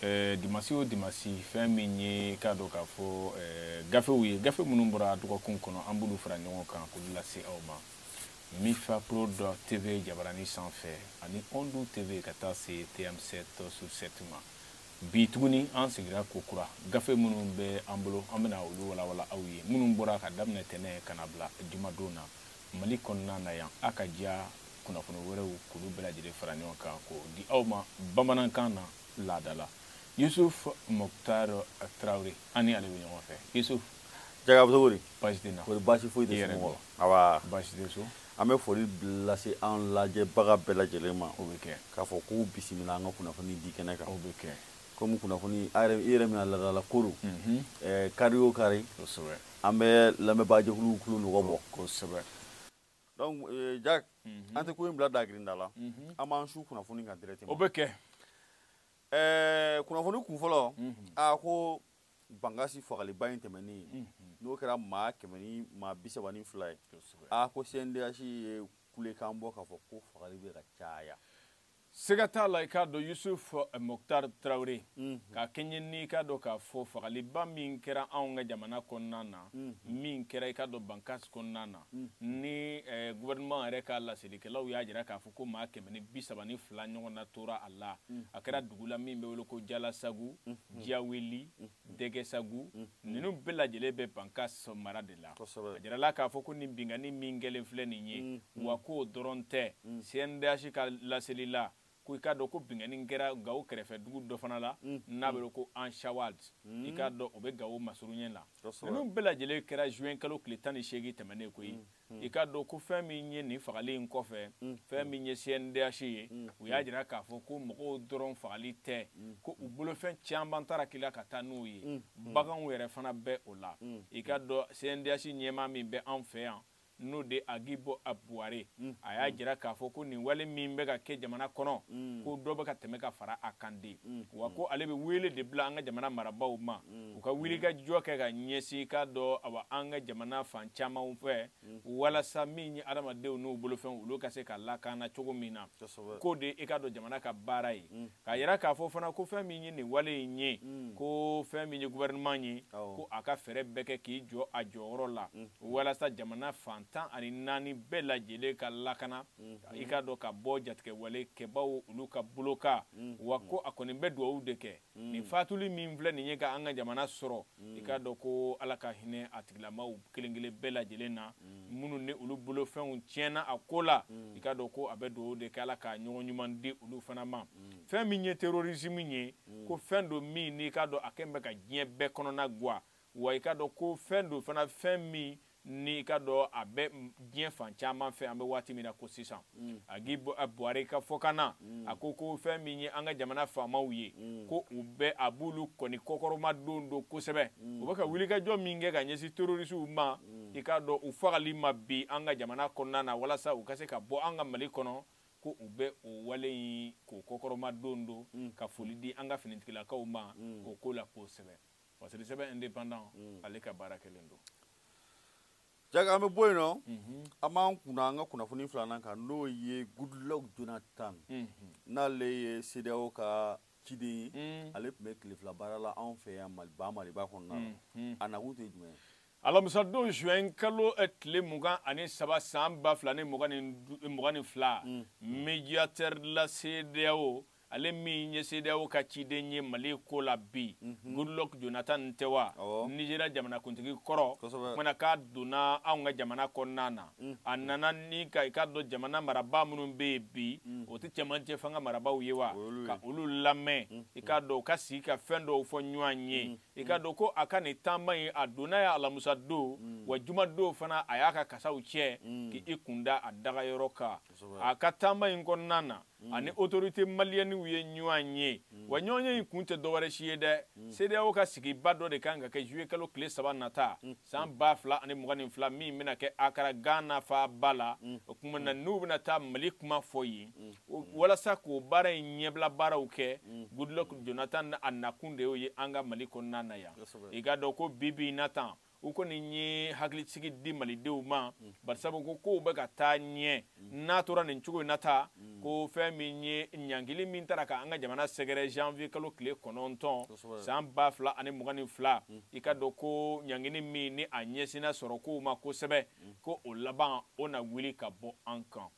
Eh, dimasi o dimasi fɛn min ye k'a dɔn k'a fɔ eh, gafew ye gafe minnu bɔra dɔgɔkun kɔnɔ an b'olu fara ɲɔgɔn kan k'olu lase aw ma mifa pro dɔ tv jabarani sanfɛ ani ondu tv ka taa se tm7 sur 7 ma bi tuguni an sigira ko kura gafe minnu bɛ an bolo an bɛna olu walawala aw ye minnu bɔra ka daminɛ tɛnɛ ka na bila jumadon na mali kɔnɔna na yan a ka diya kunnafoni wɛrɛw k'olu bɛɛ lajɛlen fara ɲɔgɔn kan k'o di aw ma bamanankan na laada la yusuf moktar tarawele an ni ale bɛ ɲɔgɔn fɛ yusuf jagabusogori baasi tɛ na kori baasi foyi tɛ sunɔgɔ awa baasi tɛ so an bɛ foli lase an lajɛbaga bɛɛ lajɛlen ma o bɛ kɛ k'a fɔ k'u bisimila an ka kunnafoni di kɛnɛ kan o bɛ kɛ komi kunnafoni i yɛrɛ min y'a ladala koro mhm. kari o kari kosɛbɛ an bɛ lamɛnbaajɛkulu kulu nɔgɔ bɔ kosɛbɛ donc euh, Jack mhm. an tɛ ko in bila dagirinda la mhm. an b'an su kunnafoni kan directement o bɛ kɛ ɛɛ kunnafoni kun fɔlɔ mhm. a ko bangasi fagaliba in tɛmɛnen n'o kɛra maa kɛmɛ ni maa bi saba ni fila ye a ko CNDH ye kulekan bɔ k'a fɔ ko fagali bɛ ka caya sɛgɛ t'a la i k'a dɔn yusuf eh, moktar tarawele mhm. ka kɛɲɛ n'i k'a dɔn k'a fɔ fagaliba min kɛra anw ka jamana kɔnɔna na mhm. min kɛra i k'a dɔn bankas kɔnɔna na mhm. ni eh, gouvernement yɛrɛ ka laselikɛlaw y'a jira k'a fɔ ko maa kɛmɛ ni bi saba ni fila ɲɔgɔn na tora a la a kɛra dugu la min bɛ wele ko jalasagu jaweli degesagu ninnu bɛɛ lajɛlen bɛ banka mara de la a jirala k'a fɔ ko nin binkanni min kɛlen filɛ nin ye wa k'o dɔrɔn tɛ cndh ka laseli la ko i k'a dɔn ko binkanni kɛra gawo kɛrɛfɛ dugu dɔ fana la n'a bɛ ko anshawad i k'a dɔn o bɛ gawo masurunyɛ la ninnu bɛɛ lajɛlen kɛra juin kalo tile tan ni seegin tɛmɛnnen koyi i ka dɔn ko fɛn min ye nin fagali in kɔfɛ fɛn min ye cndh ye u y'a jira k'a fɔ ko mɔgɔw dɔrɔn fagali tɛ ko u bolofɛn caman taara k'i la ka taa n'u ye baganw yɛrɛ fana bɛ o la i ka dɔn cndh ɲɛmaa min bɛ anw fɛ yan n'o de agibo abuware a y'a jira k'a fɔ ko nin wale min bɛ ka kɛ jamana kɔnɔ ko dɔ bɛ ka tɛmɛ ka fara a kan de wa ko ale bɛ wele de bila an ka jamana marabaaw ma mm. u ka wuli ka jɔ kɛ ka ɲɛsin k'a dɔ awa an ka jamana fan camanw fɛ mm. walasa min ye adamadenw n'u bolofɛnw olu ka se ka lakana cogo min na k'o de i k'a dɔn jamana ka baara ye mm. k'a yira k'a fɔ fana ko fɛn min ye nin wale in ye ko fɛn min ye gouvernement ye ko a ka fɛɛrɛ bɛɛ kɛ k'i jɔ a jɔyɔrɔ la walasa jamana fan tan ani naani bɛɛ lajɛlen ka lakana i k'a dɔn ka bɔ jatigɛwale kɛbaaw olu ka bolo ka wa ko a kɔni bɛ dugawu de kɛ mm. nin fatuli min filɛ nin ye ka an ka jamana sɔrɔ mm. i k'a dɔn ko ala ka hinɛ a tigilamaw kelen kelen bɛɛ lajɛlen na mm. minnu ni olu bolo fɛnw tiɲɛna a ko la i k'a dɔn ko a bɛ dugawu de kɛ ala ka ɲɔgɔn ɲuman di olu fana ma fɛn min ye terrorisme ye ko fɛn don min n'i k'a dɔn a kɛn bɛ ka diɲɛ bɛɛ kɔnɔna guwa wa i k'a dɔn ko fɛn don fana fɛn min ni ka dɔn a bɛ diɲɛ fan caman fɛ an bɛ waati min na ko sisan mm. a gi buhari ka fɔkan na mm. a ko ko fɛn min ye an ka jamana faamaw ye mm. ko u bɛ a b'olu kɔni kɔkɔrɔma don don kosɛbɛ u bɛ ka wulikajɔ min kɛ ka ɲɛsin terorisiw ma i k'a dɔn u fagali ma bi an ka jamana kɔnɔna na walasa u ka se ka bɔ an ka mali kɔnɔ ko u bɛ o wale in k'o kɔkɔrɔma don don ka foli di an ka finitigilakaw ma k'o ko la k'o sɛbɛn masiri sɛbɛn indépendant mm. ale ka baara kɛlen don jaga an bɛ bɔ yen nɔ mhm. an b'an kunna an ka kunnafoni filanan kan n'o ye goodluck jonathan mhm. n'ale ye cdao ka ciden ye mm. ale tun bɛ tile fila baara la anw fɛ yan maliba maliba kɔnɔna na mhm. a nakun tɛ jumɛn ye alamisadon juin kalo eh, tile mugan ani saba san ba fila ni mugan ni fila médiateur de la cdao ale min ye sedeyawo ka ciden ye mali ko la bi mhm. goodluck jonathan tɛ wa nizeriya jamanakuntigi kɔrɔ kumana k'a donna anw ka jamana kɔnɔna na mhm. a nana ni ka i k'a dɔn jamana marabaa minnu bɛ yen bi mhm. o tɛ cɛmancɛ fanga marabaaw ye wa ka olu lamɛn i k'a dɔn u ka sigi ka fɛn dɔw fɔ ɲɔgɔn ye i k'a dɔn ko a ka nin taama ye a donna ye alamusa don wa juma don fana a y'a ka kasaw tiɲɛ k'i kunda a dagayɔrɔ kan a ka taama in kɔnɔna na mm. ani autorité maliyɛniw ye ɲɔgɔn ye mm. wa ɲɔgɔn ye in kun tɛ dɔwɛrɛ si ye dɛ mm. CEDEAO ka sigiba dɔ de kan ka kɛ juillet kalo tile saba nata san ba fila ani mugan ni fila min bɛna kɛ Akara Ghana faaba la o tuma na n'u bɛna taa Mali kuma fɔ yen walasa k'o baara in ɲɛbila baaraw kɛ Goodluck Jonathan a nakun de y'o ye an ka Mali kɔnɔna na yan i k'a dɔn ko bi bi in na tan u kɔni ye hakilisigi di malidenw ma mm. barisabu ko kow bɛ ka taa ɲɛ mm. n'a tora nin cogo in na ta mm. ko fɛn min ye ɲangili min tara ka an ka jamana sɛgɛrɛ janvier kalo tile kɔnɔntɔn san ba fila ani mugan ni fila i ka dɔn ko ɲangini min ni a ɲɛsinna sɔrɔ kow ma kosɛbɛ ko o laban o na wuli ka bɔ an kan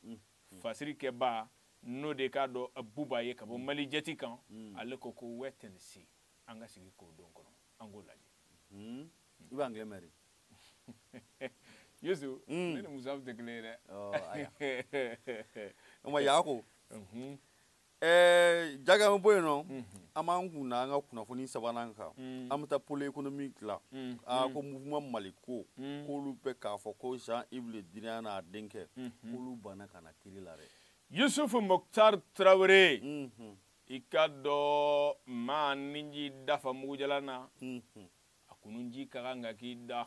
fasiri kɛba n'o de k'a dɔn buba ye ka bɔ mali jɛti kan ale ko ko wɛ tɛnisi an ka sigi k'o don kɔnɔ an k'o lajɛ hmm. i b'a anglais mɛn de yesu hmm. ne ni musa tɛ kelen ye dɛ oh, o ma yaa ko mhm. eh, jaga an bɛ bɔ yen nɔ mhm. an b'an kun na an ka kunnafoni sabanan kan hmm. an bɛ taa pole ekonomi dilan a ko mouvement mali ko k'olu bɛ k'a fɔ ko jean yves le drian n'a denkɛ k'olu banna ka na kiri la dɛ yusufu moktar tarawele i ka dɔ maa ninji dafa mugujalan na a kununji ka kan ka k'i da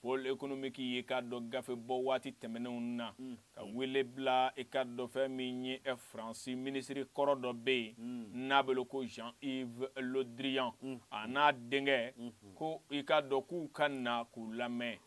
pole ekonomiki ye ka dɔ gafe bɔ waati tɛmɛnenw na ka wele bila i ka dɔ fɛn min ye eh, faransi minisiri kɔrɔ dɔ bɛ yen mm. n'a bɛ ko jean yves lodrian mm. a n'a denkɛ mm-hmm. ko i ka dɔ k'u ka na k'u lamɛn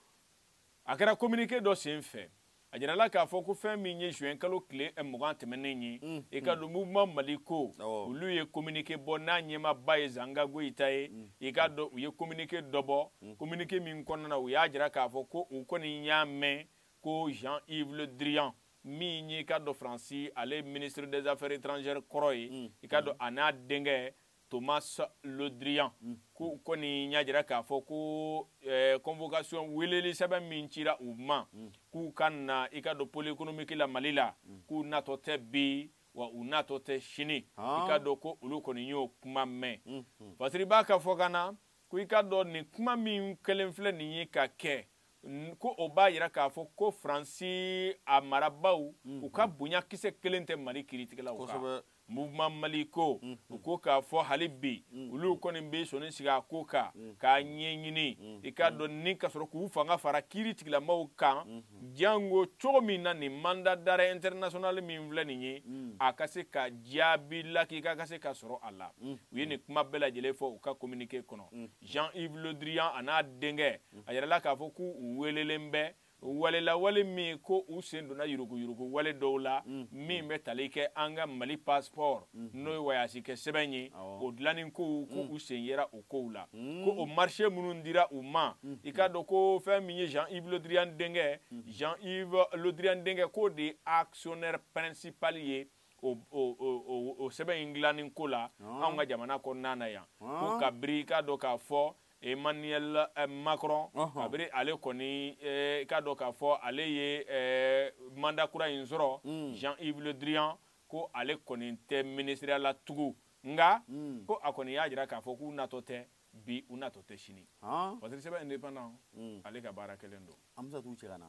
a kɛra communiqué dɔ sen fɛ a jirala k'a fɔ ko fɛn min ye juin kalo tile eh, mugan tɛmɛnen ye mm, i ka mm. don mouvement mali ko olu ye communiqué bɔ n'a ɲɛmaba ye zanga goyita ye mm, i ka dɔn u ye communiqué dɔ bɔ communiqué min kɔnɔna na u y'a jira k'a fɔ ko u kɔni y'a mɛn ko jean yves le drian min ye i ka dɔn faransi ale ministre des affaires étrangères kɔrɔ ye i ka dɔn a n'a denkɛ thomas lodrian mm. ko kɔni y'a jira k'a fɔ ko eh, convocation weleli sɛbɛn min cira u ma mm. k'u ka na i ka don pole économique la mali la mm. k'u natɔ tɛ bi wa u natɔ tɛ sini i ka dɔn ko olu kɔni y'o kuma mɛn mm-hmm. fasiri b'a ka fɔ ka na ko i ka dɔn nin kuma min kelen filɛ nin ye ka kɛ ko o b'a yira k'a fɔ ko faransi a marabaaw mm-hmm. u ka bonya kisɛ kelen tɛ mali kiritigɛlaw kan mouvement mali ko mm. u ko k'a fɔ hali bi mm. olu kɔni bɛ sɔnni sigi a ko kan mm. k'a ɲɛɲini i k'a dɔn ni ka sɔrɔ k'u fanga fara kiiri tigilamaw kan mm-hmm. jango cogo min na nin mandat d'arrêt international min filɛ nin ye a ka se ka jaabi lakika ka se ka sɔrɔ a la u ye nin kuma bɛɛ lajɛlen fɔ u ka communiqué kɔnɔ jean yves le drian a n'a denkɛ a yɛrɛla k'a fɔ k'u welelen bɛ walelawale min ko u sen donna yuruguyurugu wale dɔw la mm. min bɛ tali kɛ an ka mali passport mm. n'o ye wayasi kɛ sɛbɛn ye o dilanni kow ko mm. u sen yera o kow la ko o marché minnu dira u ma i k'a dɔn ko fɛn min ye jean yves lodrian denkɛ jean yves lodrian denkɛ k'o de ye actionnaire principal ye o o o o sɛbɛn in dilanni ko la ah. anw ka jamana kɔnɔna na yan ko ah. kabiri i k'a dɔn k'a fɔ Emmanuel eh, Macron uh -huh. kabiri ale kɔni eh, k'a dɔn k'a fɔ ale ye eh, manda kura in sɔrɔ mm. Jean-Yves Le Drian ko ale kɔni tɛ minisiriya la tugu nka mm. ko a kɔni y'a jira k'a fɔ k'u natɔ tɛ bi u natɔ tɛ sini huh? parce que sɛbɛn indépendant mm. ale ka baara kɛlen don an bɛ se t'u cɛ ka na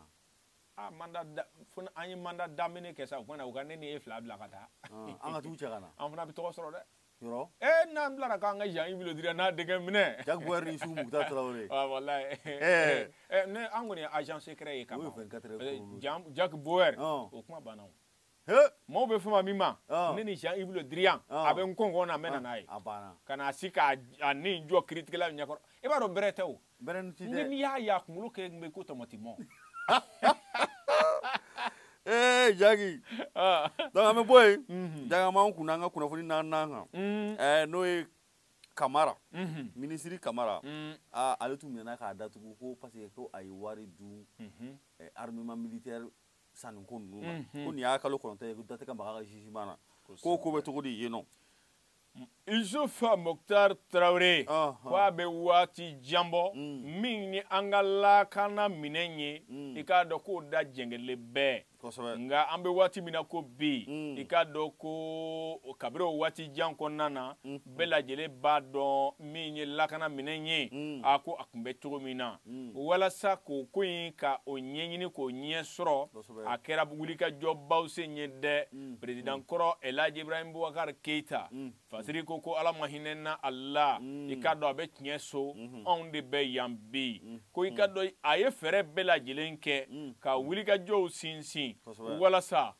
ah manda da fo an ye manda daminɛ kɛ sa o kumana u ka ne ni e fila bila ka taa an ka t'u cɛ ka na an fana bɛ tɔgɔ sɔrɔ dɛ yɔrɔ e n'an bilara k'an ka yan ibilo dira n'a denkɛ minɛ jaguar ni su muguta tarawele ah, wallahi eh. eh, ne an kɔni ye agent secret ye kama jack boer ah. o kuma banna maaw bɛ fɛn min ma ah. ne ni jean ibilo diriyan a bɛ n kɔnkɔn na n bɛ na n'a ye ka na si k'a ni jɔ kiritigɛla ɲɛkɔrɔ i b'a dɔn bɛrɛ tɛ o bɛrɛni ci dɛ n'i y'a ye a kunkolo kɛ n bɛ ko tamati mɔ ee jaki ah. donc an bɛ bɔ yen mhm. jaki an b'an kun n'an ka kunnafoni naaninan kan mm. eh, n'o ye kamara mhm. minisiri kamara mm. ah, ale tun minɛna k'a datugu ko parce que ko a ye wari dun mhm. eh, armement militaire saniko ninnu na ko nin y'a kalo kɔnɔntɔn ye ko datɛ ka maga ka jugement na k'o ko bɛ cogo di yen nɔ isufa muktar tarawele ko a bɛ waati janbɔ mm. min ni an ka lakana minɛn ye mm. i k'a dɔn k'o da jɛngɛlen bɛɛ nka an bɛ waati min na ko bi mm. i k'a dɔn ko kabiri o waati jan kɔnɔna na mm-hmm. bɛɛ lajɛlen b'a dɔn min ye lakana minɛn ye a ko a tun bɛ cogo min na hmm. walasa k'o ko in ka o ɲɛɲini k'o ɲɛ sɔrɔ a kɛra wulikajɔbaw se ɲɛ dɛ hmm. perezidan hmm. kɔrɔ elaji ibrahim bubakar keita fasiri ko ko ala ma hinɛ na a la i k'a dɔn a bɛ tiɲɛ so anw de bɛ yan bi ko i ka dɔn a ye fɛɛrɛ bɛɛ lajɛlen kɛ ka wulikajɔw sinsin walasa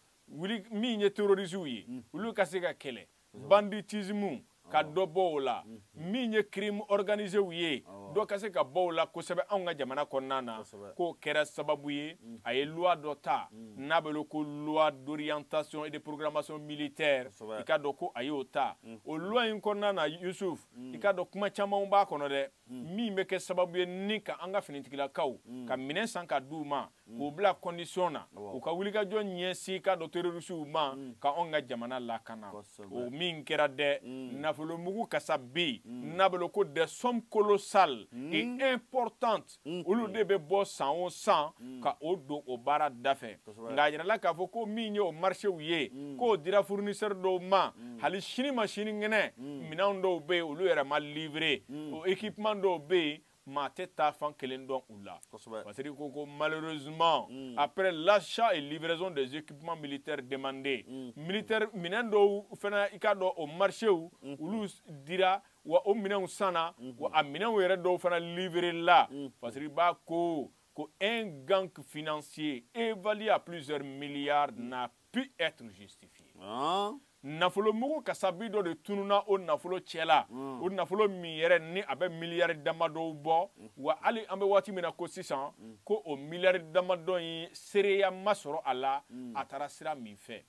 min ye terorisiw ye olu ka se ka kɛlɛ banditisme ka dɔ bɔ o la min ye crime organisé u ye dɔ ka se ka bɔ o la kosɛbɛ anw ka jamana kɔnɔna na k'o kɛra sababu ye mm. a ye loi dɔ ta mm. n'a bɛ wele ko loi d'orientation et de programmation militaire i ka dɔn ko a y'o ta mm. o loi in kɔnɔna na Yusuf i ka dɔn kuma camanw b'a kɔnɔ dɛ hmm. min bɛ kɛ sababu ye ni ka an ka finitigilakaw hmm. ka minɛn san ka di u ma hmm. k'u bila kɔndisiyɔn na u ka wulikajɔ ɲɛsin ka dɔ terorisiw ma ka anw ka jamana lakana o min kɛra dɛ nafolomugu kasa bɛ yen nafoloko de somme colossale et importante olu de bɛ bɔ san o san ka o don o baara da fɛ nka a jirala k'a fɔ ko min y'o marsew ye mm. k'o dira fournisseur dɔw ma mm. hali sini ma sini ŋɛnɛ mm. minɛnw dɔw bɛ yen olu yɛrɛ ma livre o équipement dɔw bɛ yen maa tɛ taa fan kelen dɔn u la parce que ko ko malheureusement mm. après l'achat et livraison des équipements militaires demandés mm. militaire minɛn dɔw fana i k'a dɔn o marsew mm. olu dira wa o minɛnw sanna mm-hmm. wa a minɛnw yɛrɛ dɔw fana livrer la mm. parce que i b'a ko ko un gank financier évalué à plusieurs milliards n'a pu être justifié ah. nafolo mugu kasabi dɔ de tununa o nafolo cɛla mm. o nafolo min yɛrɛ ni a bɛ miliyari damadɔw bɔ mm. wa hali an bɛ waati min na ko sisan mm. ko o miliyari damadɔ in seereya ma sɔrɔ a la a taara sira min fɛ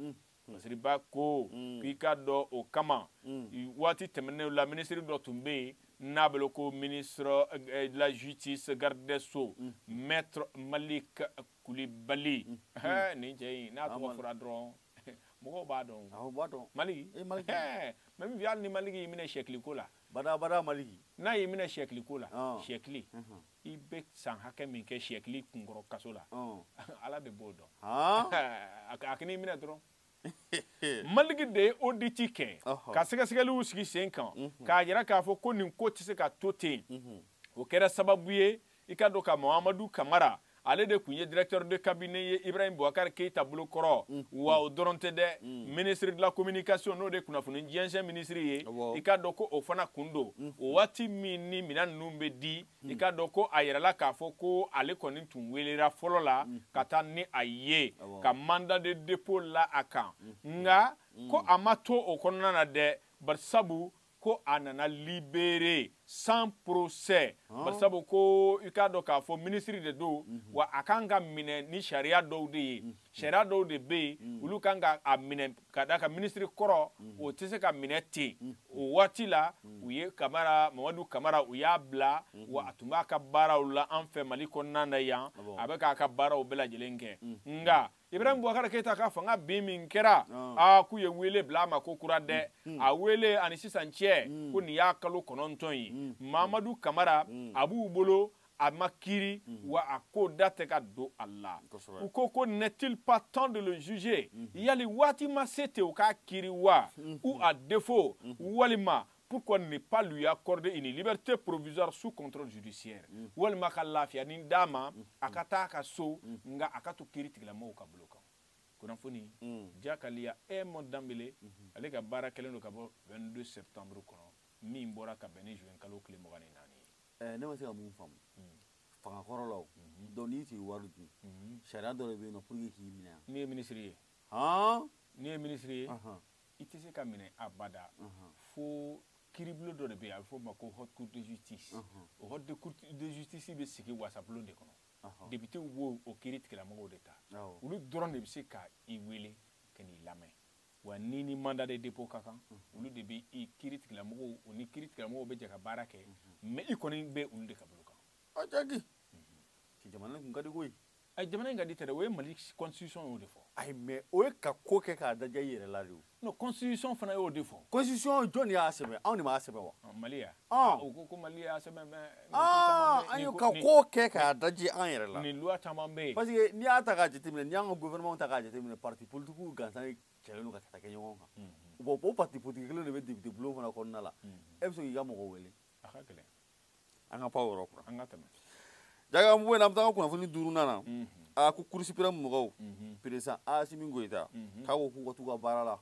masiriba ko mm. k'i ka dɔ o kama mm. waati tɛmɛnen la minisiri dɔ tun bɛ yen n'a bolo ko ministre eh, de la justice garde des sceaux mm. maître malik kulibali nin cɛ in n'a tɔgɔ fɔra dɔrɔn mɔgɔw b'a dɔn awɔ b'a dɔn maliki e maliki mɛ min hali ni maliki y'i minɛ sɛkiliko la badabada maliki n'a y'i minɛ sɛkiliko la sɛkili i bɛ san hakɛ min kɛ siyɛkili kunkɔrɔ kaso la ala de b'o dɔn a kini minɛ dɔrɔn maliki de ye oditi kɛ ka sɛgɛsɛgɛliw sigi sen kan mhm. k'a yira k'a fɔ ko nin ko tɛ se ka to ten mhm. o kɛra sababu ye i ka dɔn ka mamadu kamara ale de tun ye directeur de cabinet ye ibrahim bouakar keyita bolo kɔrɔ mhm. wa o dɔrɔn tɛ dɛ minisiri de la communication n'o de kunnafoni diɲɛsɛn minisiri ye i k'a dɔn ko o fana kun don mhm. o waati min ni minɛn ninnu bɛ di i k'a dɔn ko a yɛrɛla k'a fɔ ko ale kɔni tun welela fɔlɔ la mhm. ka taa ni a ye ka mandat de dépôt la a kan mhm. nka ko a ma to o kɔnɔna na dɛ bari sabu ko a nana libere sans procès oh. bari sabu ko i k'a dɔn k'a fɔ minisiri de don mm -hmm. wa a kan ka minɛ ni sariya dɔw de ye mm -hmm. sariya dɔw de bɛ yen mm -hmm. olu kan ka a minɛ ka da ka minisiri kɔrɔ mm -hmm. o tɛ se ka minɛ ten mm -hmm. o waati la mm -hmm. u ye kamara mamadu kamara u y'a bila mm -hmm. wa a tun b'a ka baaraw la an fɛ mali kɔnɔna na yan a bɛ k'a ka baaraw bɛɛ lajɛlen kɛ nka ibrahim bubakar keyita ka fanga bin min kɛra ah. a ah, k'u ye wele bila a ma ko kura dɛ mm, mm. a wele ani sisan cɛ mm. ko nin y'a kalo kɔnɔntɔn ye mamadu kamara a b'u bolo a ma kiri wa a ko da tɛ ka don a la u ko ko n'est-il pas temps de le juger yali waati ma se ten u k'a kiri wa ou à défaut walima pourquoi ne pas lui accorder une liberté provisoire sous contrôle judiciaire mm. walima ka lafiya ni d'a ma mm. a ka taa a ka so mm. nka a ka to kiri tigilamɔgɔw ka bolo kan kunnafoni jakaliya e mɔ danbele mm-hmm. ale ka baara kɛlen don ka bɔ 22 septembre kɔnɔ min bɔra ka bɛn ni juin kalo tile mugan ni naani ye eh, ne ma se ka mun faamu fanga kɔrɔlaw mm-hmm. donc n'i tun ye wari dun mm-hmm. sariya dɔ de bɛ yen nɔ pour que k'i minɛ yan n'i ye minisiri ye n'i ye minisiri ye i tɛ se ka minɛ abada fo kiribulon dɔ de bɛ yen a bɛ fɔ o ma ko haute cour de justice o haute de cour de justice bɛ sigi wasabulon de kɔnɔ depitew b'o o kiiri tigilamɔgɔw de ta olu dɔrɔn de bɛ se ka i wele ka n'i lamɛn wa ni ni mandat de dépôt ka kan olu de bɛ i kiiri tigilamɔgɔw o ni kiiri tigilamɔgɔw bɛ jɛ ka baara kɛ mais i kɔni bɛ olu de ka bolo kan. a jaki jamana kun ka di koyi. a jamana in ka di tɛ dɛ o ye mali constitution y'o de fɔ ayi mais o ye ka ko kɛ k'a dajɛ i yɛrɛ la de o non constitution fana y'o de fɔ constitution jɔni y'a sɛbɛn anw de m'a sɛbɛn wa ah, mali ya ah. ah, o ko ko mali y'a sɛbɛn mais an y'o ka ko kɛ k'a daji an yɛrɛ la nin loi caman bɛ yen parce que n'i y'a ta k'a jateminɛ n'i y'an ka gouvernement ta k'a jateminɛ parti politiques gansan cɛlen don ka kɛta kɛ ɲɔgɔn kan mhm. bon o parti politique kelen de bɛ député bulon fana kɔnɔna la mhm. e bɛ se k'i ka mɔgɔ wele a ka gɛlɛn an ka paw yɔrɔ kura an ka tɛmɛ jaga mugu na an bɛ taa kunnafoni duurunan na mhm. a ko kurusipere mɔgɔw mhm. perezan asimi goyita mhm. k'a ko k'u ka t'u ka baara la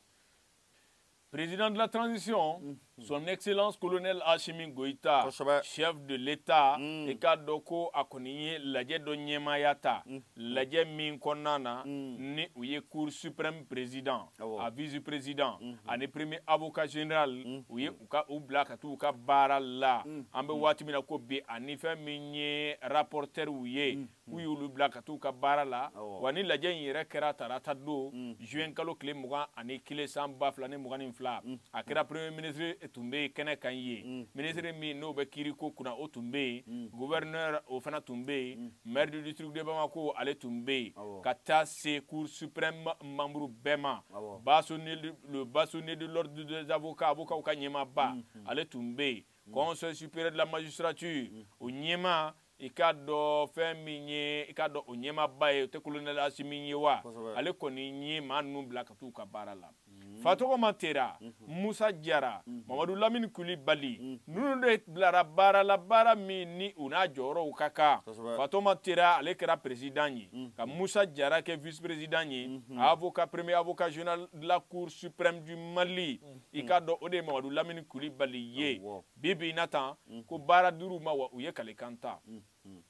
Président de la transition, mm -hmm. son excellence colonel Hashimi Goïta, chef de l'État, mm -hmm. et Kadoko Akoniye, Ladje Donyemayata, mm -hmm. Ladje Minkonana, mm ni ou ye cour suprême président, oh. à vice-président, mm -hmm. à premier avocat général, mm -hmm. u ka u bila ka t'u ka baara la mm. an bɛ mm. waati min na ko bi ani fɛn min ye rapportɛriw ye mm. k'u y'olu bila ka t'u ka baara la wa ni lajɛ in yɛrɛ kɛra tarata don juin kalo tile mugan ani kelen san ba fila ni mugan ni fila a kɛra premier ministre tun bɛ kɛnɛ kan ye ministre min n'o bɛ kiiri ko kunna o tun bɛ yen gouverneur o fana tun bɛ yen maire du district de bamako ale tun bɛ yen ka taa se cour suprême membre bɛɛ ma baso ni le basonnier de l'ordre des avocats avocaw ka ɲɛmaaba mm -hmm. ale tun bɛ yen mm. conseil supérieur de la magistrature mm. o ɲɛma i k'a dɔn fɛn min ye i k'a dɔn o ɲɛmaaba ye o tɛ kolonɛli asimi ye wa ale kɔni ye maa ninnu bila ka t'u ka baara la mm. fatɔgɔma tera mm -hmm. musa jara mm -hmm. mamadu lamini kulibali mm -hmm. ninnu de bilara baara la baara min ni u n'a jɔyɔrɔw ka kan fatoma tera ale kɛra président ye mm. ka musa jara kɛ vice président ye mm-hmm. avocat premier avocat général de la cour suprême du mali mm. i k'a dɔn o de ye mamadu lamini kulibali ye bi bi na tan mm-hmm. ko baara duuru ma wa u ye kalekan ta mm-hmm.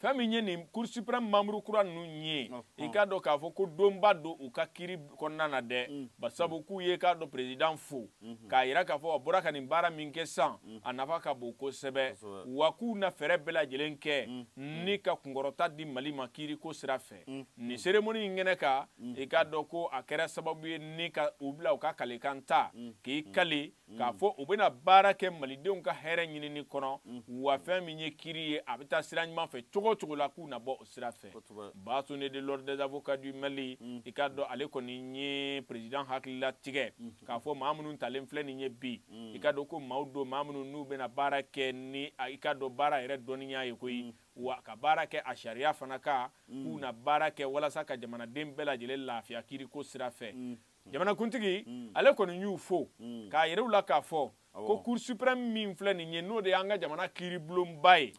fɛn min ye nin cour suprême membre kura ninnu ye i k'a dɔn k'a fɔ ko donba don u ka kiri kɔnɔna na dɛ basabu k'u ye k'a dɔn président fo mhm. k'a yira k'a fɔ a bɔra ka nin baara min kɛ sisan mhm. a nafa ka bon kosɛbɛ wa k'u na fɛɛrɛ bɛɛ lajɛlen kɛ mhm. ni ka kunkɔrɔta di mali ma kiiriko sira fɛ nin seremoni in kɛnɛ ka i k'a dɔn ko a kɛra sababu ye ni ka u bila u ka kalekan ta k'i kale k'a fɔ u bɛna baara kɛ malidenw ka hɛrɛ ɲinini kɔnɔ wa fɛn min ye kiiri ye a bɛ taa sira ɲuman fɛ cogo o cogo la k'u na bɔ sira fɛ baso ne de lord des avocats du mali mm. i k'a dɔn ale kɔni ye président hakilila tigɛ mm. k'a fɔ maa minnu talen filɛ nin ye bi mm. i k'a dɔn ko maaw don maa minnu n'u bɛna baara kɛ ni i k'a dɔn baara yɛrɛ dɔnniya ye koyi wa ka baara kɛ a sariya fana ka k'u na baara kɛ walasa ka jamanaden bɛɛ lajɛlen lafiya kiiriko sira fɛ jamanakuntigi ale kɔni y'u fo k'a yɛrɛw la k'a fɔ ko cour suprême min filɛ nin ye n'o de y'an ka jamana kiiribulonba ye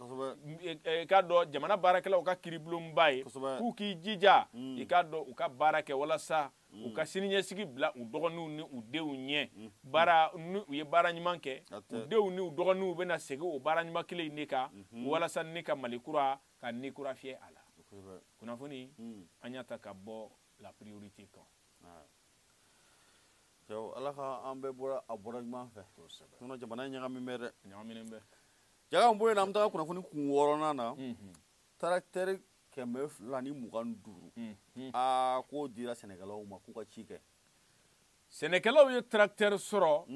i k'a dɔn jamana baarakɛlaw ka kiiribulonba ye k'u k'i jija i k'a dɔn u ka baara kɛ walasa u ka siniɲɛsigi bila u dɔgɔninw ni u denw ɲɛ baara ni u ye baara ɲuman kɛ u denw ni u dɔgɔninw bɛna segin o baara ɲuman kelen in de kan walasa ni ka mali kura ka ni kura fiyɛ a la kunnafoni an y'a ta ka bɔ la priorité kan Jawo ala ka an bɛɛ bɔra a bɔra ɲuman fɛ nɔnɔ jamana ɲagami bɛ dɛ bɛ ja bɔ yen an taara kunnafoni kun wɔɔrɔnan na taara teriri kɛmɛ fila ni mugan duuru aa k'o dira sɛnɛkɛlaw ma k'u ka ci kɛ sɛnɛkɛlaw ye tari teriri sɔrɔ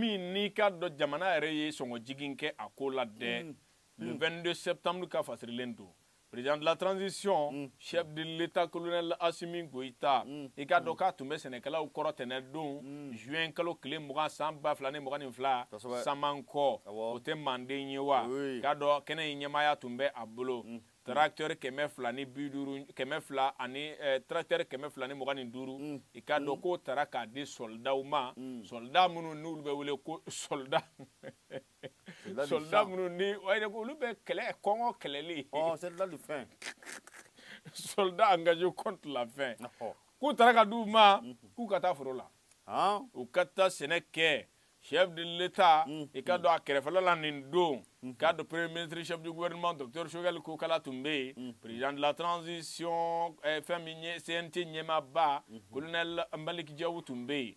min n'i ka dɔn jamana yɛrɛ ye sɔngɔjigin kɛ a ko la dɛ 2 don sɛ tanmurudu ka fasirilen don président de la transition mm. chef de l'état colonel Assimi Goïta mm. i k'a dɔn mm. k'a tun bɛ sɛnɛkɛlaw kɔrɔ tɛnɛdon mm. juin kalo tile mugan san ba fila ni mugan ni fila saman kɔ o tɛ manden ye wa k'a dɔn kɛnɛ in ɲɛmaaya tun bɛ a bolo mm. tracteur kɛmɛ fila ni bi duuru kɛmɛ fila ani eh, tracteur kɛmɛ fila ni mugan ni duuru mm. i k'a dɔn mm. k'o tara k'a di sɔlidaw ma mm. sɔlida minnu n'olu bɛ wele ko sɔlida soldat minnu ni olu bɛ kɛlɛ kɔngɔ kɛlɛli soldat engagé contre la faim k'u taara ka d'u ma mhm. k'u ka taa foro la u ka taa sɛnɛ kɛ chef de l'État mhm. i ka dɔn a kɛrɛfɛla la nin don mhm. k'a dɔn premier ministre chef du gouvernement docteur Choguel Kokala tun bɛ yen président de la transition eh, fɛn min ye CNT ɲɛmaaba colonel Malik Diaw tun bɛ yen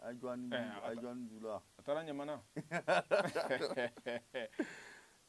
a ye jɔn ni a ye jɔn ni du la a taara ɲamana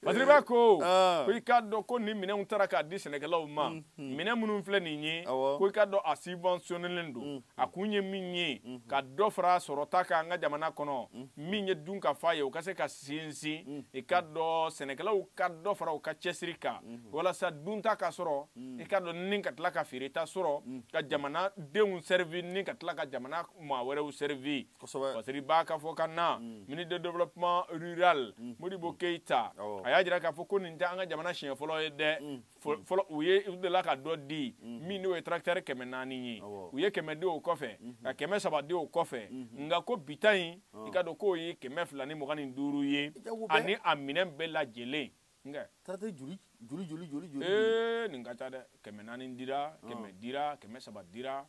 Badiriba ko ko i k'a dɔn ko nin minɛnw taara k'a di sɛnɛkɛlaw ma minɛn minnu filɛ nin ye ko i k'a dɔn a subventionnelen don a kun ye min ye ka dɔ fara sɔrɔta kan an ka jamana kɔnɔ min ye dun ka fa ye o ka se ka sinsin i k'a dɔn sɛnɛkɛlaw ka dɔ fara u ka cɛsiri kan walasa dunta ka sɔrɔ i k'a dɔn ni ka tila ka feereta sɔrɔ ka jamana denw sɛrifi ni ka tila ka jamana maa wɛrɛw sɛrivi pasiri b'a ka fɔ ka na mm. mini de développement rural mm. modibo keita a y'a jira k'a fɔ ko nin tɛ an ka jamana siɲɛ fɔlɔ ye dɛ mm. fɔlɔ u ye u delila ka dɔ di min n'o ye tractɛr kɛmɛ naani ye u ye kɛmɛ di o kɔfɛ mm-hmm. ka kɛmɛ saba di o kɔfɛ mm-hmm. nka ko bita in i ka dɔn k'o ye kɛmɛ fila ni mugan ni duuru ye ani a minɛn bɛɛ lajɛlen nka tarata joli joli joli joli joli ee nin ka ca dɛ kɛmɛ naani dira kɛmɛ dira kɛmɛ saba dira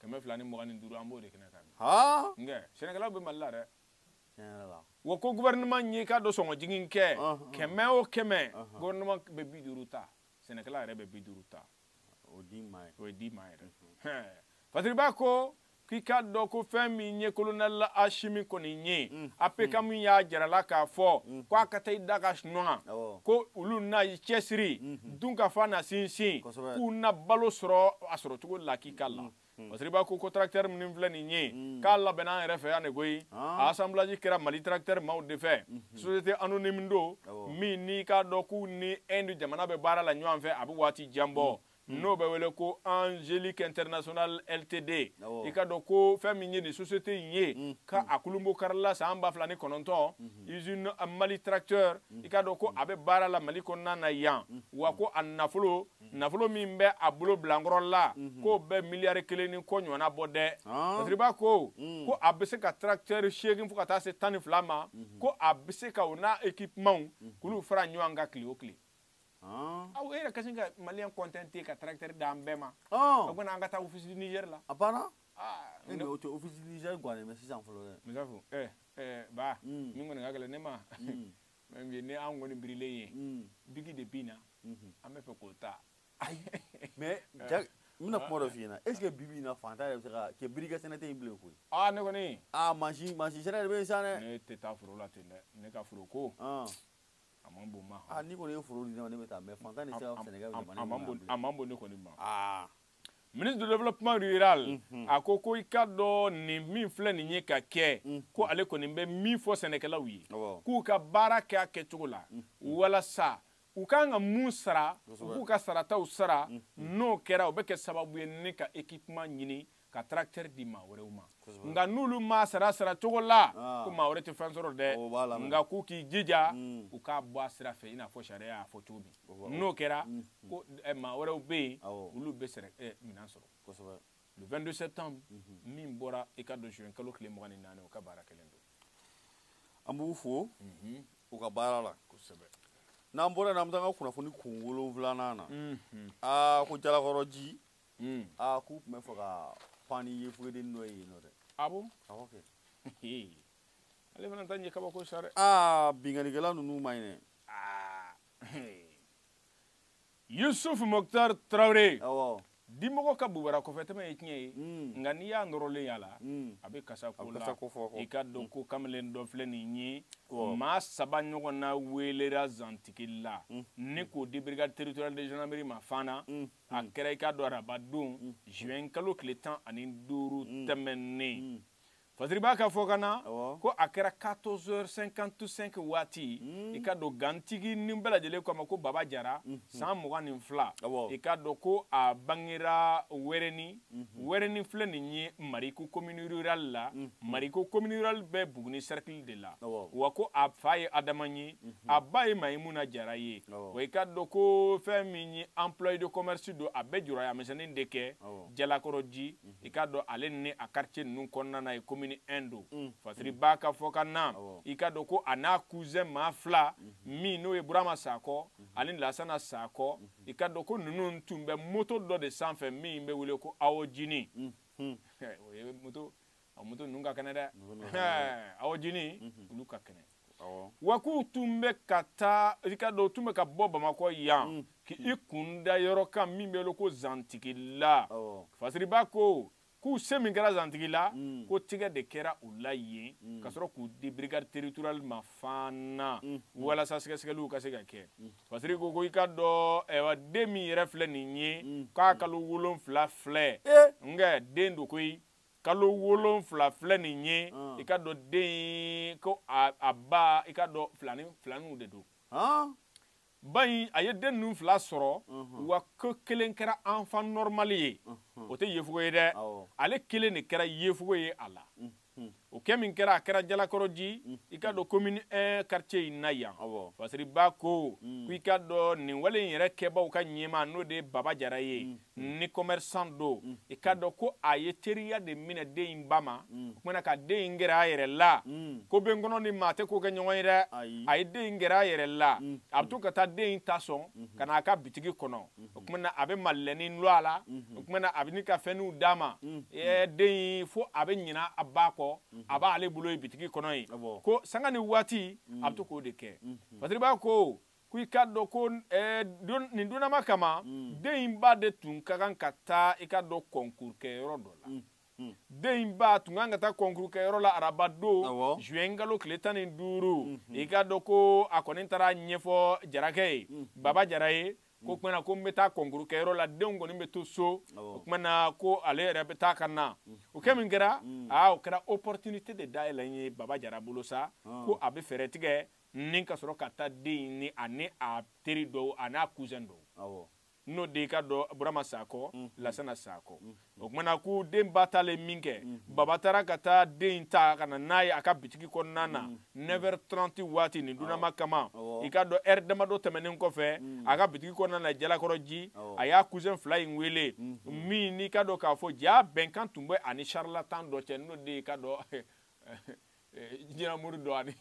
kɛmɛ fila ni mugan ni duuru an b'o de kɛnɛ kan haa nkɛ sɛnɛkɛlaw bɛ mali la dɛ wa ko gouvernement ɲɛ k'a dɔ sɔngɔ jigin kɛ kɛmɛ o kɛmɛ gouvernement bɛ bi duuru ta sɛnɛkɛla yɛrɛ bɛ bi duuru ta o di ma ye o ye di ma yɛrɛ fatiriba ko k'i k'a dɔn ko fɛn min ye kolonɛla asimi kɔni ye apk min y'a jarala k'a fɔ ko a ka taa i da ka sunɔgɔ ko olu n'a cɛsiri dun ka fa na sinsin k'u na balo sɔrɔ a sɔrɔ cogo lakika la parce que b'a ko ko tracteur min filɛ nin ye k'a labɛnna an yɛrɛ fɛ yan de koyi a assemblage kɛra mali tracteur maaw de fɛ société anonyme don min n'i k'a dɔn k'u ni inde jamana bɛ baara la ɲɔgɔn fɛ a bɛ waati jan bɔ n'o bɛ wele ko angelique international ltd i ka dɔn ko fɛn min ye nin société in ye ka a kulunbo karila san ba fila ni kɔnɔntɔn usine mali tracteur i k'a dɔn ko a bɛ baara la mali kɔnɔna na yan wa ko a nafolo nafolo min bɛ a bolo bilankɔrɔ la k'o bɛ miliyari kelen ni kɔ ɲɔgɔnna bɔ dɛ masiriba ko ko a bɛ se ka tracteur seegin fo ka taa se tan ni fila ma ko a bɛ se ka o n'a ekipimanw k'olu fara ɲɔgɔn kan tile o tile aw e yɛrɛ kasi ka maliyɛn kɔntɛn te ka tracteur d'an bɛɛ ma o bɛna an ka taa ofisi nizɛri la a banna ne o tɛ ofisilizer guwanen bɛ sisan fɔlɔ dɛ musafu ɛ ɛ ba min kɔni ka gɛlɛn ne ma mɛ ne an kɔni birilen ye bigi de bin na an bɛ fɛ k'o ta ayi mɛ n bɛna kuma dɔ f'i ɲɛna est ce que bibi in na fanta yɛrɛ bɛ se ka kɛ birikɛ sɛnɛ tɛ yen bilen koyi aa ne kɔni aa mansin mansin sɛnɛ de bɛ yen sa dɛ ne tɛ taa foro la ten dɛ ne ka foro ko a man bon ma aa n'i kɔni ye foro di ne ma ne bɛ taa mɛ fanta ni se ka sɛnɛkɛ bɛ jamana in na a man bon ne kɔni ma aa ministre de développement rural mm -hmm. a ko ko i ka dɔ nin min filɛ nin ye ka kɛ mm -hmm. ko ale kɔni bɛ min fɔ sɛnɛkɛlaw ye oh. k'u ka baara kɛ a kɛcogo la mm -hmm. walasa u ka kan ka mun sara u k'u ka sarataw sara mm -hmm. n'o kɛra o bɛ kɛ sababu ye ne ka ekipema ɲini ka tracteur di maa wɛrɛw ma nka n'olu ma sara sara cogo la ah. ko maa wɛrɛ tɛ fɛn sɔrɔ dɛ nka k'u k'i jija mm. u k'a bɔ a sira fɛ i n'a fɔ sariya y'a fɔ cogo min n'o kɛra ko maa wɛrɛw bɛ yen olu bɛ sɛnɛ minɛn sɔrɔ le 22 septembre min bɔra i ka don juin kalo tile mugan ni naani o ka baara kelen don an b'u fo u ka baara la kosɛbɛ n'an bɔra n'an bɛ taa an ka kunnafoni kun wolonfilanan na aa ko jalakɔrɔji aa k'u tun bɛ fɛ ka pan ni yefugedennin dɔ ye yen nɔ dɛ a bon awɔ kɛ ale fana ta ɲɛ kabako sa dɛ aa binkannikɛla ninnu man ɲi dɛ yusufu moktar tarawele dimɔgɔ ka bubara kɔfɛtɛmɛ ye tiɲɛ ye hmm. nka n'i y'a nɔrɔlen y'a la hmm. a bɛ kasa ko la i ka dɔn hmm. ko kamalen dɔ filɛ nin ye maa saba ɲɔgɔn na weelera zantigi la ne k'o di brigade territorial de gendarmerie ma fana a kɛra i ka dɔn araba don juin kalo tile tan ani duuru tɛmɛnnen fajiriba ka fɔ ka na ko a kɛra 14h55 waati hmm. i ka dɔn gantigi ni bɛɛ lajɛlen ko a ma ko baba jara hmm. san mugan ni fila i ka dɔn ko a bangera wɛrɛni hmm. wɛrɛni filɛ nin ye mariko commune rurale la mariko commune rurale bɛ buguni cercle de la wa ko a fa ye adama ye a ba ye mayimuna jara ye wa i ka dɔn ko fɛn min ye employé de commerce don a bɛ juraya misɛnnin de kɛ jalakɔrɔji i k'a dɔn ale ni a quartier ninnu kɔnɔna na ye commune 1 don mm. fasiri mm. b'a ka fɔ ka na i k'a dɔn ko a n'a cousin maa fila mm-hmm. min n'o ye burama sakɔ mm-hmm. ani lasana sakɔ mm-hmm. i k'a dɔn ko ninnu tun bɛ moto dɔ de sanfɛ min bɛ wele ko awo jini o ye moto a moto ninnu ka kɛnɛ dɛ awo jini olu ka kɛnɛ wa k'u tun bɛ ka taa i ka dɔn u tun bɛ ka bɔ bamakɔ yan mm. k'i i kun da yɔrɔ kan min bɛ wele ko zantigila fasiriba ko k'u se min kɛra zantigila mm. ko tigɛ de kɛra u la yen mm. ka sɔrɔ k'u di brigade territoriale ma fana walasa sɛgɛsɛgɛliw ka se ka kɛ fasiri ko ko i ka dɔn ɛwa den min yɛrɛ filɛ nin ye k'a kalo wolonfila filɛ eh! nkɛ den don koyi kalo wolonfila filɛ nin ye ah. i ka dɔn den ko a ba i ka dɔn filani filaniw de don ah. ba in a ye den ninnu fila sɔrɔ mhm. wa ko kelen kɛra enfant normal ye mhm. o tɛ yefugo ye dɛ ale kelen de kɛra yefugo ye a la mhm. o kɛ min kɛra a kɛra jalakɔrɔji i ka dɔn commune 1 quartier in na yan fasiri ba ko mm. ko i ka dɔn nin wale in yɛrɛ kɛbaaw ka ɲɛmaa n'o de ye baba jara ye ni commerçant do i ka dɔn ko a ye teriya de minɛ den in ba ma kumana ka den in gɛrɛ a yɛrɛ la ko ben kɔnɔ ni maa tɛ ko kɛ ɲɔgɔn ye dɛ a ye den in gɛrɛ a yɛrɛ la a bɛ to ka taa den in ta sɔn ka na a ka bitigi kɔnɔ o kumana a bɛ malilɛni lɔ a la o kumana a bɛ ni ka fɛnniw d'a ma den in fo a bɛ ɲina a ba kɔ a b'ale bolo ye bitigi kɔnɔ ye ko sanga ni waati a bɛ to k'o de kɛ fatiriba ko ko i k'a dɔn ko eh, don, nin donama kama mm. den in ba de tun ka kan ka taa i ka dɔn kɔnkuru kɛ yɔrɔ dɔ la mm. Mm. den in ba tun kan ka taa kɔnkuru kɛ yɔrɔ la araba don juin kalo tile tan ni duuru mm -hmm. i k'a dɔn ko a kɔni taara ɲɛfɔ jarakɛ ye mm -hmm. baba jara ye ko tuma na ko n bɛ taa kɔnkuru kɛ yɔrɔ la denw kɔni bɛ to so o tuma na ko ale yɛrɛ bɛ taa ka na mm. o kɛ min kɛra aa o kɛra opportunité de dayɛlɛ n ye baba jara bolo sa ah. ko a bɛ fɛɛrɛ tigɛ ni ka sɔrɔ ka taa den in ni a ni a teri dɔw a n'a cousin dɔw n'o de ka dɔ burama sakɔ mhm. lasana sakɔ mhm. o tumana ko den ba taalen min kɛ mhm. baba taara ka taa den in ta ka na n'a ye a ka bitigi kɔnɔna na 9h30 waati nin dunama kama i ka dɔn ɛri damadɔ tɛmɛnen kɔfɛ a ka bitigi kɔnɔna na jalakɔrɔji a y'a cousin fila in wele min n'i ka dɔn k'a fɔ ja bɛnkan tun bɛ ani charlatan dɔ cɛ n'o de ka dɔn eh, jinamori don ani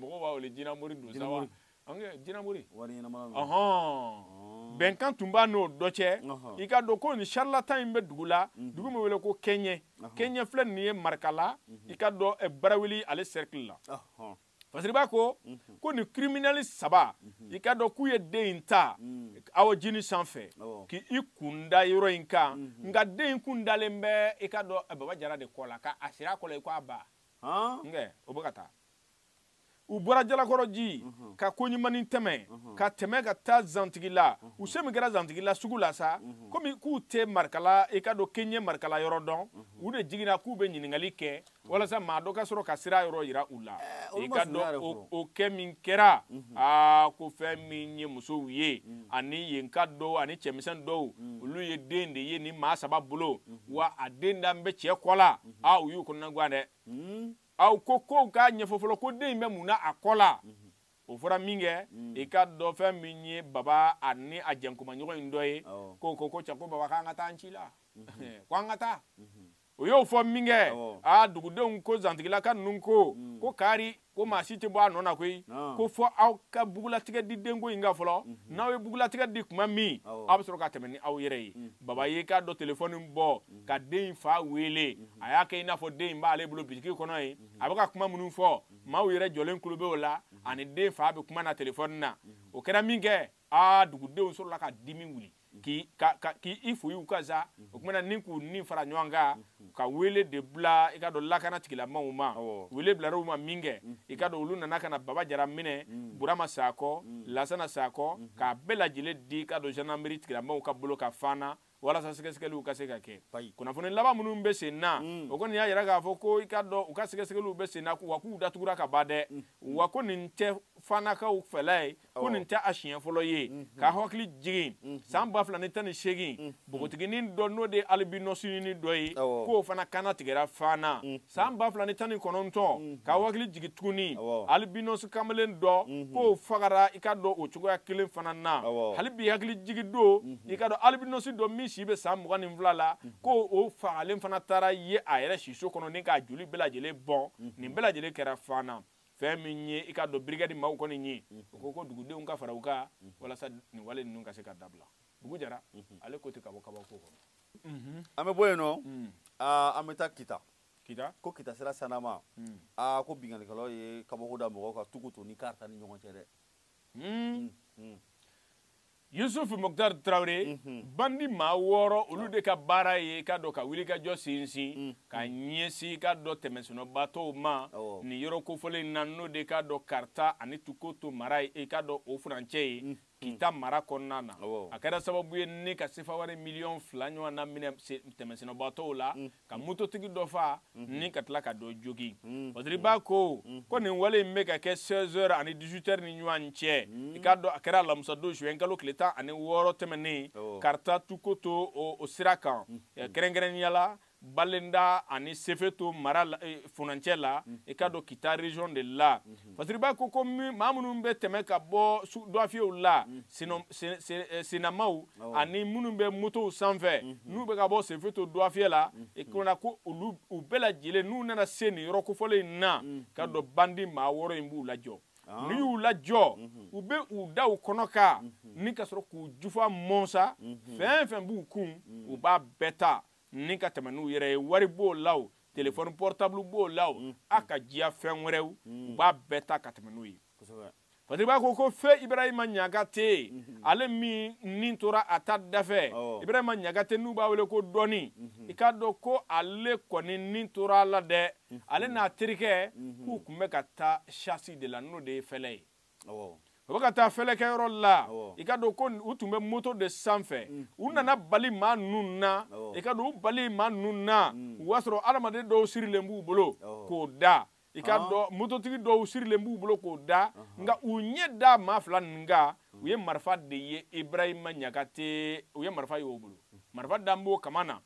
mɔgɔw b'a wele jinamori don sa wa jinamori wari ɲɛnamana don ɔhɔn bɛnkan tun b'a n'o dɔ cɛ i ka dɔn ko nin sarilatan in bɛ dugu la mhm. dugu min wele ko kɛɲɛ kɛɲɛ filɛ nin ye marikala mhm. i ka dɔn eh, barawuli ale sɛrikili la fasiriba ko mhm. ko nin kiriminali saba mhm. i ka dɔn k'u ye den in ta mhm. aw jini sanfɛ k'i i kun da yɔrɔ in kan nka den in kun dalen bɛ i ka dɔn eh, baba jara de kɔ la ka a sira kɔ la i ko a ba nkɛ o bɛ ka taa u bɔra jalakɔrɔji mhm. ka ko ɲumanni tɛmɛ mhm. ka tɛmɛ ka taa zantigila mhm. u se min kɛra zantigila sugu la sa komi k'u tɛ marikala i ka dɔn kɛɲɛ marikala yɔrɔ dɔn u de jiginna k'u bɛ ɲininkali kɛ walasa maa dɔ ka sɔrɔ ka sira yɔrɔ yira u la eh, i ka dɔn o kɛ min kɛra aa ko fɛn min ye musow ye ani yen ka dɔw ani cɛmisɛn dɔw olu ye den de ye nin maa saba bolo wa a den da n bɛ cɛ kɔ la aa u y'u kɔnɔna gan dɛ aw ko kow k'a ɲɛfɔ fɔlɔ ko den in bɛ mun na a kɔ la o fɔra min kɛ i ka dɔ fɛn min ye baba ani a jɛnkumaɲɔgɔn in dɔ ye k'o ko ko cɛ ko baba k'an ka taa an ci la ko an ka taa o y'o fɔ min kɛ aa dugudenw ko zantigila ka ninnu ko ko kaari ko maa si tɛ bɔ a nɔ na koyi ko fɔ aw ka bugulatigɛ di denko in ka fɔlɔ mhm. n'aw ye bugulatigɛ di tuma min aw bɛ sɔrɔ ka tɛmɛ ni aw yɛrɛ ye mhm. baba ye k'a dɔ telefɔni bɔ mhm. ka den fa wele a y'a kɛ i n'a fɔ den in b'ale bolo bitigi kɔnɔ ye a bɛ ka kuma minnu fɔ maaw yɛrɛ jɔlen kulo bɛ o la ani den fa bɛ kuma na telefɔni na o kɛra min kɛ aa dugudenw sɔrɔla ka dimi wuli k'i ka ka k'i i foyi u ka sa o tumana ni k'u ni fara ɲɔgɔn kan ka wele de bila i ka dɔn lakana tigilamaw ma wele bilara u ma min kɛ i ka dɔn olu nana ka na baba jara minɛ burama sakɔ lasana sakɔ k'a bɛɛ lajɛlen di ka dɔn gendarmerie tigilamaw ka bolo ka fana walasa sɛgɛsɛgɛliw ka se ka kɛ kunnafoni laban minnu bɛ sen na mm. o kɔni y'a yira k'a fɔ ko i ka dɔn u ka sɛgɛsɛgɛliw bɛ sen na wa k'u datugura ka ban dɛ mm. wa ko nin tɛ fanakaw fɛla ye ko nin tɛ a siɲɛ fɔlɔ ye mm-hmm. ka hakili jigin mm-hmm. san ba fila ni tan ni seegin mm-hmm. npogotiginin dɔ n'o de ye alibinɔsinini dɔ ye k'o fana kanna tigɛra fana san ba fila ni tan ni kɔnɔntɔn mhm. ka wakili jigi tuguni albinos kamalen dɔ mhm. k'o fagara i ka dɔn o cogoya kelen fana na hali bi hakili jigi don mhm. i ka dɔn albinos dɔ min si bɛ san mugan ni fila la ko o fagalen fana taara ye a yɛrɛ siso kɔnɔ ni k'a joli bɛɛ lajɛlen bɔn nin bɛɛ lajɛlen kɛra fan na fɛn min ye i ka dɔn birigɛdi maaw kɔni ye u ko ko dugudenw ka fara u ka walasa nin wale ninnu ka se ka dabila dugu jara ale ko ten ka bɔ kabako kɔnɔ mhm. an bɛ bɔ yen nɔ mm. an bɛ taa kita kita ko kita sira sanama mm. aa ko binkannikɛlaw ye kabako da mɔgɔw ka tugu to ni kari ta ni ɲɔgɔn cɛ dɛ mm. mm. yusuf muktar tarawele mhm. bandi maa wɔɔrɔ olu de ka baara ye ka dɔ ka wulikajɔ sinsin mhm. ka ɲɛsin ka dɔ tɛmɛsɛnɛbatɔw ma nin yɔrɔ kofɔlen na n'o de ka dɔ karita ani tuko to mara ye ka dɔ o furancɛ ye mhm. kita hmm. mara kɔnɔna na a kɛra sababu ye ne ka sefa wari miliyɔn fila ɲɔgɔn na minɛ tɛmɛsenɔbatɔw la hmm. ka mototigi dɔ fa hmm. ni ka tila ka dɔ jogi ɔdiriba ko ko nin wale in bɛ ka kɛ 16 heures ani 18 heures ni ɲɔgɔn cɛ i k'a dɔn a kɛra alamusadon juin kalo tile tan ani wɔɔrɔ tɛmɛnen karita tuko to o sira kan kɛrɛnkɛrɛnnenya la balenda ani sefeto mara eh, funancɛ la mhm. i ka dɔn kita region de la mhm. parce que i b'a ko ko maa minnu bɛ tɛmɛ ka bɔ dɔafiyɛw la mhm. eh, senamaw ani minnu bɛ motow sanfɛ n'u bɛ ka bɔ sefeto dɔafiyɛ la i kɔnɔna ko olu u bɛɛ lajɛlen n'u nana se nin yɔrɔ kofɔlen in na ka dɔn bandi maa wɔɔrɔ in b'u lajɔ Ah. n'i y'u lajɔ mhm. u bɛ u da u kɔnɔ ka mhm. ni ka sɔrɔ k'u jufa mɔnsa mhm. fɛn fɛn b'u kun u b'a bɛɛ ta ni ka tɛmɛ n'u yɛrɛ ye wari b'o la o telefɔni pɔrɔtabulu b'o la o a ka diya fɛn wɛrɛw u b'a bɛɛ ta ka tɛmɛ n'u ye parce b'a ko ko fɛn ibrahima ɲaga tɛ yen ale min ni tora a ta dafɛ ibrahima ɲaga tɛ n'u b'a wele ko dɔɔni i k'a dɔn ko ale kɔni ni tora a la dɛ ale n'a terikɛ k'u tun bɛ ka taa sasi de la n'o de ye fɛlɛ ye o bɛ ka taa fɛlɛkɛyɔrɔ la i ka don ko u tun bɛ moto de sanfɛ mm. u nana bali maa ninnu na i ka don u bali maa ninnu na mm. o y'a sɔrɔ adamaden dɔw sirilen b'u bolo k'o da i ka dɔn mototigi dɔw sirilen b'u bolo k'o da nka u ɲɛ da maa fila ninnu kan u ye marifa de ye ibrahima ɲagate u ye marifa y'o bolo marifa dan b'o kama na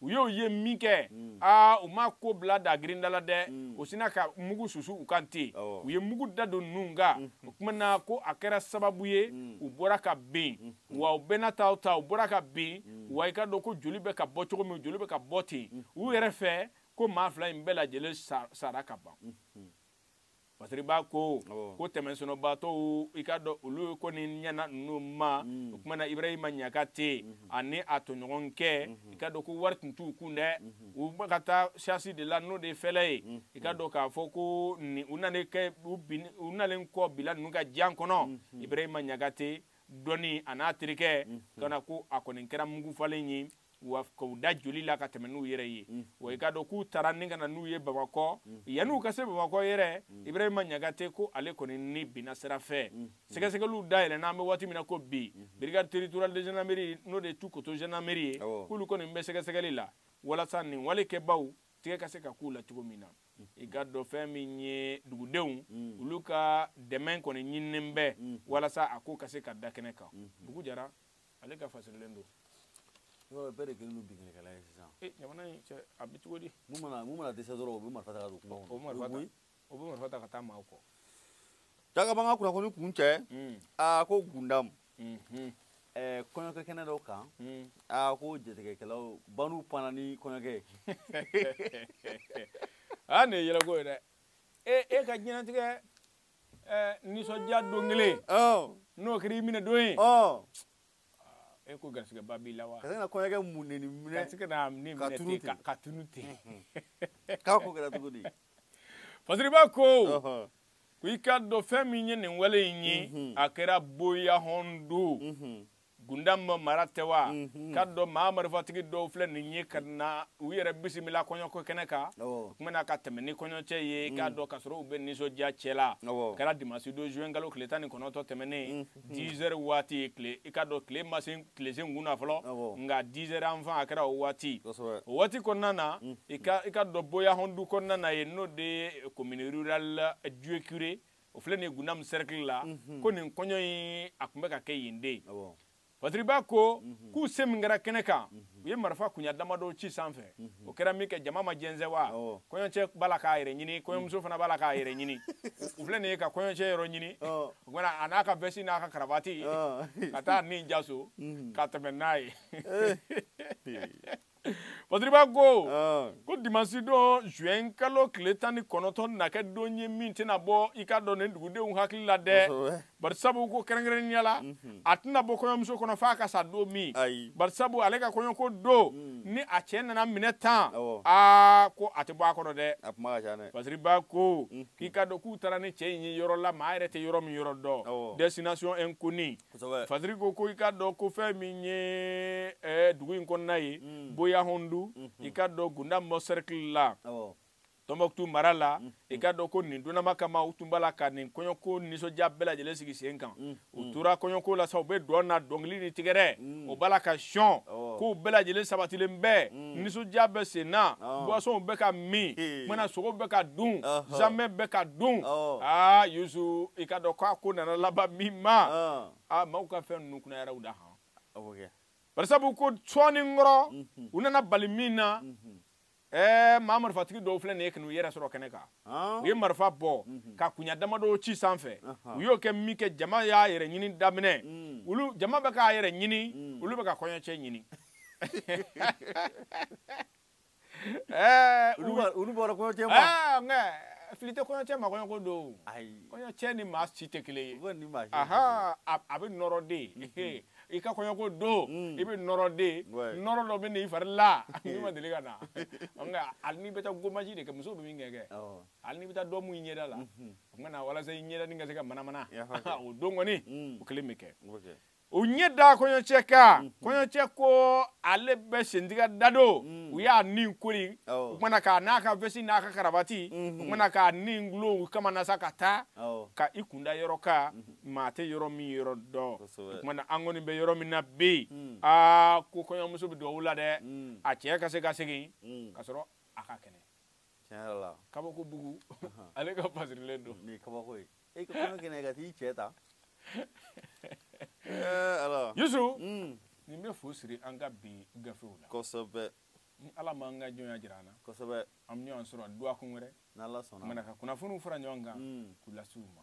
u y'o ye min kɛ hmm. aa u ma ko bila da girindala dɛ hmm. o sina ka mugu susu u kan ten u ye mugu da don ninnu ka hmm. o tumana ko a kɛra sababu ye u bɔra ka ben wa u bɛna ta o ta u bɔra ka ben wa i ka dɔn ko joli bɛ ka bɔ cogo min joli bɛ ka bɔ ten u yɛrɛ fɛ ko maa fila in bɛɛ lajɛlen sara ka ban masiri b'a ko ko tɛmɛnsɔnɔbaatɔw i k'a dɔn olu ko ni ɲɛna ninnu ma mm. o kumana ibrahima ɲaka tɛ mm-hmm. ani a tɔɲɔgɔn kɛ mm-hmm. i k'a dɔn ko wari tun t'u kun dɛ mm-hmm. u bɛ ka taa siyasi de la n'o de ye fɛlɛ ye i k'a dɔn k'a fɔ ko nin u nalen kɛ u nalen kɔ bila ninnu ka jan kɔnɔ ibrahima ɲaka tɛ dɔnni a n'a terikɛ kana ko a kɔni kɛra mugu falen ye wa k'u da joli la ka tɛmɛ n'u yɛrɛ ye wa i ka dɔn k'u taara ni kana n'u ye bamakɔ yanni'u ka se bamakɔ yɛrɛ ibrahima ɲagate ko ale kɔni ni binna sira fɛ sɛgɛsɛgɛliw dayɛlɛ n'an bɛ waati min na ko bi birika territorial de gendarmerie n'o de ye tu koto gendarmerie ye k'olu kɔni bɛ sɛgɛsɛgɛli la walasa nin wale kɛbaaw tigɛ ka se ka k'u la cogo min na i ka dɔ fɛn min ye dugudenw mm. olu ka dɛmɛ kɔni ɲininen bɛ mm. walasa a ko ka se ka da kɛnɛ kan mm-hmm. dugu jara ale ka fasirilen don yɔrɔ bɛɛ de kɛlen don binkanikɛla ye sisan eh, jamana in cɛ a bɛ cogo di mun mana mun mana dɛsɛ dɔrɔn o bɛ marifa ta ka don kungo kɔnɔ o bɛ marifa ta o bɛ marifa ta ka taa maaw kɔ dagabanga kunnafoni kun cɛ mm. a ko gundamu mhm. eh, kɔɲɔkɛ kɛnɛ dɔw kan hmm. aa ah, ko jatigɛkɛlaw banu panna ni kɔɲɔkɛ ye aa ah, nin ye yɛlɛko ye dɛ e e ka diɲɛnatigɛ eh, nisɔndiya don kelen oh. n'o kɛra i minɛ don ye oh. e ko garisigɛ ba b'i la wa ka se ka kɔɲɔkɛ mun neni minɛ ka se ka na ne minɛ ten ka tunu ten k'a ko kɛra cogo di fasiriba ko ko i k'a dɔn fɛn min ye nin wale in ye mhm. a kɛra bonya hɔn do mhm. gunda ma mara tɛ wa mhm. ka dɔ maa marifatigi dɔw filɛ nin ye ka na u yɛrɛ bisimila kɔɲɔko kɛnɛ kan o tuma na ka tɛmɛ ni kɔɲɔcɛ ye k'a mm. dɔn ka sɔrɔ u bɛ nisɔndiya cɛ la kɛra dimasi don juin kalo tile tan ni kɔnɔntɔn tɛmɛnen dizɛri waati ye tile i ka dɔn tile ma se tilesen kun na fɔlɔ nka dizɛri an fan a kɛra o waati o waati kɔnɔna na mm. i ka i ka dɔn boya hɔndu kɔnɔna na ye n'o de ye komini rural juekure o filɛ nin gunam cercle la mhm. ko nin kɔɲɔ in a tun bɛ ka kɛ yen den fatiriba ko mhm. k'u se min kɛra kɛnɛ kan mhm. u ye marifa kunya damadɔ ci sanfɛ mhm. o kɛra min kɛ jama ma jɛnsɛ wa kɔɲɔcɛ b'a la k'a yɛrɛ ɲini kɔɲɔmuso mhm. fana b'a la k'a yɛrɛ ɲini u filɛ nin ye ka kɔɲɔcɛ yɔrɔ ɲini o kumana a n'a ka vɛsi n'a ka karavati ka taa ni jaso mhm. ka tɛmɛ n'a ye patiriba eh. ko ko dimansi don juin kalo tile tan ni kɔnɔntɔn na kɛ don ye min tɛna bɔ i ka dɔn nin dugudenw hakili la dɛ bari sabu ko kɛrɛnkɛrɛnnenya la mhm. a tɛna bɔ kɔɲɔmuso kɔnɔ f'a ka sa don min bari sabu ale ka kɔɲɔko don mm. ni a cɛ nana minɛ tan aa ko a tɛ bɔ a kɔnɔ dɛ basiriba ko mhm. k'i ka dɔn k'u taara ni cɛ in ye yɔrɔ la maa yɛrɛ tɛ yɔrɔ min yɔrɔ dɔn destination inconnue fasiri ko ko i ka dɔn ko fɛn min ye eh, dugu in kɔnɔna ye mm. boyahondu mhm. i ka dɔn gunda mɔ cercle la tɔnbɔkutu mara la mm. i ka dɔn ko nin dunama kama u tun b'a la ka nin kɔɲɔko nisɔndiya bɛɛ lajɛlen sigi sen kan mm. u mm. tora kɔɲɔko la sa u bɛ dɔn na dɔnkili ni tigɛrɛ o b'a la ka sɔn oh. k'u bɛɛ lajɛlen sabatilen bɛɛ nisɔndiya bɛ sen na oh. buwasɔnw bɛ ka min mana sogo bɛ ka dun oh. zamɛ bɛ ka dun aa yusu i ka dɔn k'a ko nana laban min ma aa maaw ka fɛn ninnu kunnayara u da han barisabu ko sɔɔni nkɔrɔ mm-hmm. u nana bali min na mm-hmm. ɛɛ maa marifatigi dɔw filɛ nin ye k'u yɛrɛ sɔrɔ kɛnɛ kan u ye marifa bɔ mhm. ka kunya damadɔ ci sanfɛ u y'o kɛ min kɛ jama y'a yɛrɛ ɲini daminɛ mm. olu jama bɛ k'a yɛrɛ ɲini mm. olu bɛ ka kɔɲɔcɛ ɲini ɛɛ olu bɔra kɔɲɔcɛ ma ɛɛ nka fili tɛ kɔɲɔcɛ ma kɔɲɔko don kɔɲɔcɛ ni maa si tɛ kelen ye a bɛ nɔrɔ de ye mhm. i ka kɔɲɔko don mm. i bɛ nɔrɔ de nɔrɔ dɔ bɛ na i fari la n'i ma deli ka na nka hali n'i bɛ taa gomaji de kɛ muso bɛ min kɛ kɛ hali n'i bɛ taa dɔmu i ɲɛda la mm-hmm. o kana walasa i ɲɛda ni ka se ka manamana o don kɔni mm. o kelen bɛ kɛ u ɲɛ da kɔɲɔcɛ kan mm-hmm. kɔɲɔcɛ ko ale bɛ sentigɛ dadon mm. u y'a nin kori o kumana k'a n'a ka vɛsi n'a ka karabati o mm-hmm. kumana k'a nin gulon u kamana sa ka taa ka i kunda yɔrɔ kan maa tɛ yɔrɔ min yɔrɔ dɔn o tuma na an kɔni bɛ yɔrɔ min na bɛ yen hmm. aa ko kɔɲɔmuso bɛ dugawu la dɛ hmm. a cɛ ka se ka segin hmm. ka sɔrɔ a ka kɛnɛ tiɲɛ yɛrɛ la kabako bugu ale ka fasirilen don nin ye kabako ye e ka kɔɲɔ kɛnɛ ka t'i cɛ ta eh, yusu nin bɛ fo siri an ka bi gafew la kosɛbɛ ni ala m'an ka jɔnya jira an na kosɛbɛ an bɛ ɲɔgɔn sɔrɔ duwakun wɛrɛ n'ala sɔnna mana ka kunnafoniw fara ɲɔgɔn kan k'u lase u ma